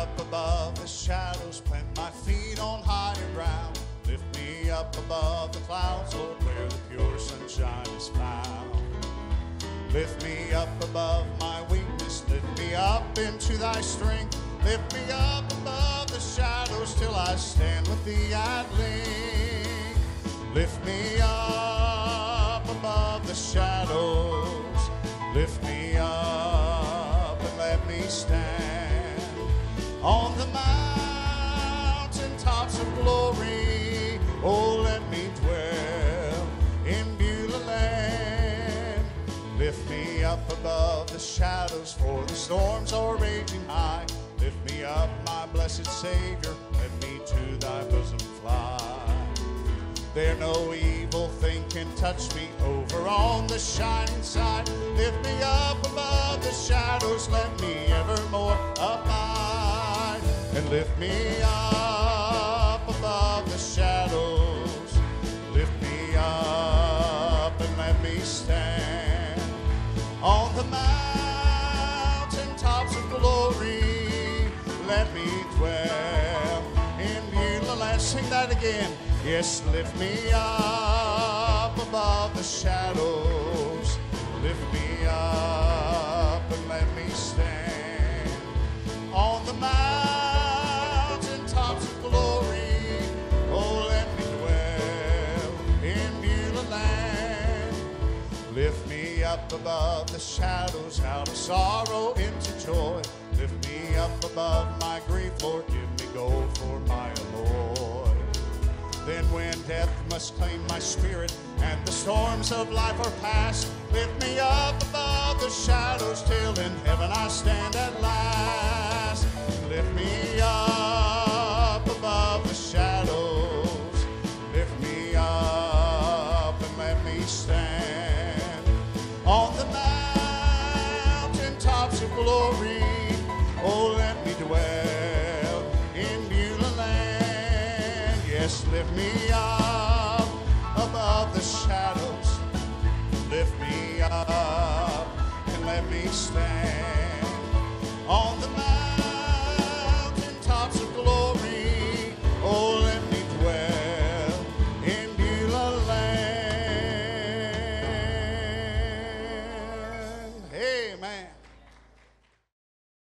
up above the shadows, plant my feet on higher ground. Lift me up above the clouds, Lord, where the pure sunshine is found. Lift me up above my weakness, lift me up into thy strength. Lift me up above the shadows till I stand with thee at length. Lift me up above the shadows, lift me up and let me stand on the mountain tops of glory. Oh, let me dwell in Beulah land. Lift me up above the shadows, for the storms are raging high. Lift me up, my blessed Savior, let me to thy bosom fly. There no evil thing can touch me over on the shining side. Lift me up above the shadows, let me evermore abide. And lift me up above the shadows, lift me up and let me stand on the mountain tops of glory. Let me dwell in Beulah land. Sing that again. Yes, lift me up above the shadows. Above the shadows, out of sorrow into joy. Lift me up above my grief, Lord, give me gold for my alloy. Then when death must claim my spirit and the storms of life are past, lift me up above the shadows till in heaven I stand at last. glory. Oh, let me dwell in Beulah land. Yes, lift me up above the shadows. Lift me up and let me stand on the mountain tops of glory. Oh, let me dwell in Beulah land. Amen.